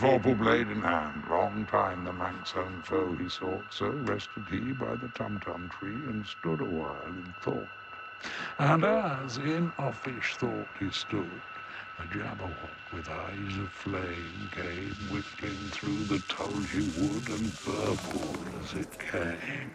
vorpal blade in hand. Long time the manxome foe he sought, so rested he by the tum-tum tree and stood awhile in thought. And as in uffish thought he stood, a Jabberwock with eyes of flame came whistling through the tulgey wood and burbled as it came.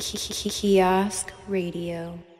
Kiosk Radio.